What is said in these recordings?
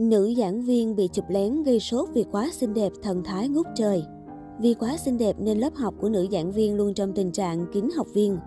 Nữ giảng viên bị chụp lén gây sốt vì quá xinh đẹp thần thái ngút trời. Vì quá xinh đẹp nên lớp học của nữ giảng viên luôn trong tình trạng kín học viên.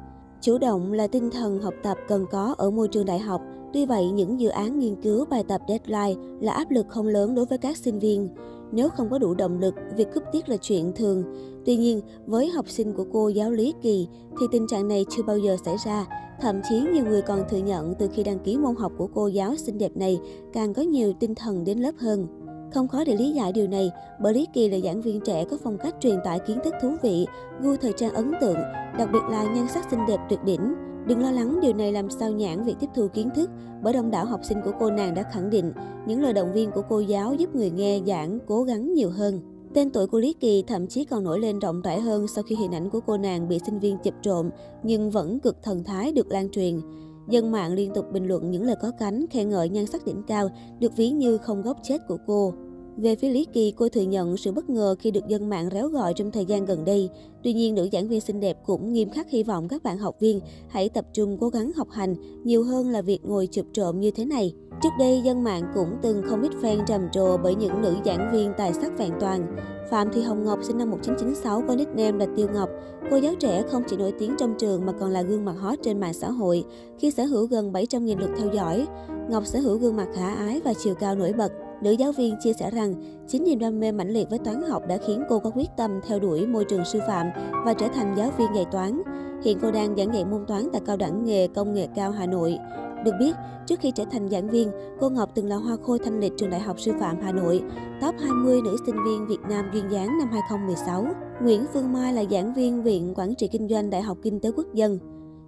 Chủ động là tinh thần học tập cần có ở môi trường đại học. Tuy vậy, những dự án nghiên cứu bài tập deadline là áp lực không lớn đối với các sinh viên. Nếu không có đủ động lực, việc cúp tiết là chuyện thường. Tuy nhiên, với học sinh của cô giáo Lý Kỳ thì tình trạng này chưa bao giờ xảy ra. Thậm chí nhiều người còn thừa nhận từ khi đăng ký môn học của cô giáo xinh đẹp này càng có nhiều tinh thần đến lớp hơn. Không khó để lý giải điều này, bởi Lý Kỳ là giảng viên trẻ có phong cách truyền tải kiến thức thú vị, gu thời trang ấn tượng, đặc biệt là nhan sắc xinh đẹp tuyệt đỉnh. Đừng lo lắng điều này làm sao nhãn việc tiếp thu kiến thức, bởi đông đảo học sinh của cô nàng đã khẳng định những lời động viên của cô giáo giúp người nghe giảng cố gắng nhiều hơn. Tên tuổi của Lý Kỳ thậm chí còn nổi lên rộng rãi hơn sau khi hình ảnh của cô nàng bị sinh viên chụp trộm, nhưng vẫn cực thần thái được lan truyền. Dân mạng liên tục bình luận những lời có cánh, khen ngợi nhan sắc đỉnh cao, được ví như không gốc chết của cô. Về phía Lý Kỳ, cô thừa nhận sự bất ngờ khi được dân mạng réo gọi trong thời gian gần đây. Tuy nhiên, nữ giảng viên xinh đẹp cũng nghiêm khắc hy vọng các bạn học viên hãy tập trung cố gắng học hành nhiều hơn là việc ngồi chụp trộm như thế này. Trước đây, dân mạng cũng từng không ít fan trầm trồ bởi những nữ giảng viên tài sắc vẹn toàn. Phạm Thị Hồng Ngọc sinh năm 1996 có nickname là Tiêu Ngọc. Cô giáo trẻ không chỉ nổi tiếng trong trường mà còn là gương mặt hot trên mạng xã hội khi sở hữu gần 700.000 lượt theo dõi. Ngọc sở hữu gương mặt khả ái và chiều cao nổi bật. Nữ giáo viên chia sẻ rằng, chính niềm đam mê mãnh liệt với toán học đã khiến cô có quyết tâm theo đuổi môi trường sư phạm và trở thành giáo viên dạy toán. Hiện cô đang giảng dạy môn toán tại Cao đẳng nghề Công nghệ cao Hà Nội. Được biết, trước khi trở thành giảng viên, cô Ngọc từng là hoa khôi thanh lịch trường Đại học Sư phạm Hà Nội, top 20 nữ sinh viên Việt Nam duyên dáng năm 2016. Nguyễn Phương Mai là giảng viên Viện Quản trị Kinh doanh Đại học Kinh tế Quốc dân.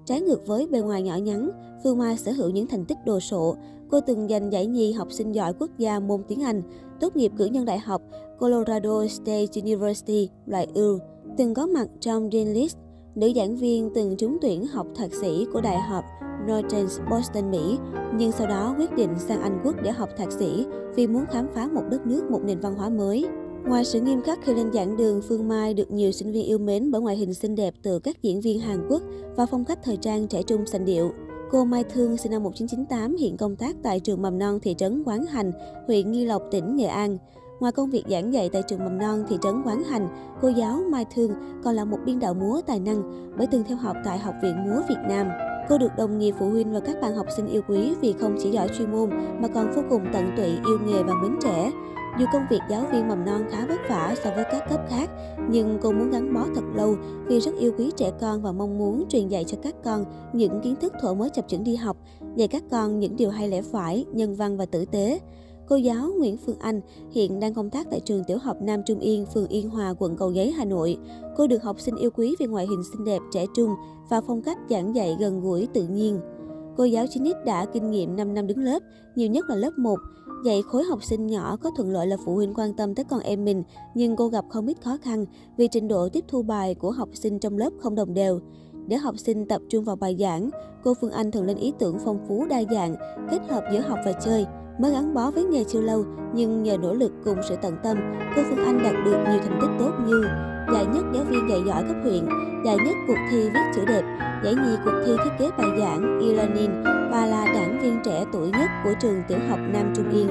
Trái ngược với bề ngoài nhỏ nhắn, Phương Mai sở hữu những thành tích đồ sộ. Cô từng giành giải nhì học sinh giỏi quốc gia môn tiếng Anh, tốt nghiệp cử nhân đại học Colorado State University, loại ưu, từng có mặt trong Dean List, nữ giảng viên từng trúng tuyển học thạc sĩ của Đại học Northern Boston, Mỹ, nhưng sau đó quyết định sang Anh Quốc để học thạc sĩ vì muốn khám phá một đất nước, một nền văn hóa mới. Ngoài sự nghiêm khắc khi lên giảng đường, Phương Mai được nhiều sinh viên yêu mến bởi ngoại hình xinh đẹp từ các diễn viên Hàn Quốc và phong cách thời trang trẻ trung sành điệu. Cô Mai Thương sinh năm 1998 hiện công tác tại trường mầm non thị trấn Quán Hành, huyện Nghi Lộc, tỉnh Nghệ An. Ngoài công việc giảng dạy tại trường mầm non thị trấn Quán Hành, cô giáo Mai Thương còn là một biên đạo múa tài năng bởi từng theo học tại Học viện Múa Việt Nam. Cô được đồng nghiệp phụ huynh và các bạn học sinh yêu quý vì không chỉ giỏi chuyên môn mà còn vô cùng tận tụy, yêu nghề và mến trẻ. Dù công việc giáo viên mầm non khá vất vả so với các cấp khác, nhưng cô muốn gắn bó thật lâu vì rất yêu quý trẻ con và mong muốn truyền dạy cho các con những kiến thức thuở mới chập chững đi học, dạy các con những điều hay lẽ phải, nhân văn và tử tế. Cô giáo Nguyễn Phương Anh hiện đang công tác tại trường tiểu học Nam Trung Yên, phường Yên Hòa, quận Cầu Giấy, Hà Nội. Cô được học sinh yêu quý vì ngoại hình xinh đẹp, trẻ trung và phong cách giảng dạy gần gũi tự nhiên. Cô giáo chính đã kinh nghiệm 5 năm đứng lớp, nhiều nhất là lớp 1. Dạy khối học sinh nhỏ có thuận lợi là phụ huynh quan tâm tới con em mình, nhưng cô gặp không ít khó khăn vì trình độ tiếp thu bài của học sinh trong lớp không đồng đều. Để học sinh tập trung vào bài giảng, cô Phương Anh thường lên ý tưởng phong phú đa dạng, kết hợp giữa học và chơi. Mới gắn bó với nghề chưa lâu, nhưng nhờ nỗ lực cùng sự tận tâm, cô Phương Anh đạt được nhiều thành tích tốt như giải nhất giáo viên dạy giỏi cấp huyện, giải nhất cuộc thi viết chữ đẹp, giải nhì cuộc thi thiết kế bài giảng e-learning và là đảng viên trẻ tuổi nhất của trường tiểu học Nam Trung Yên.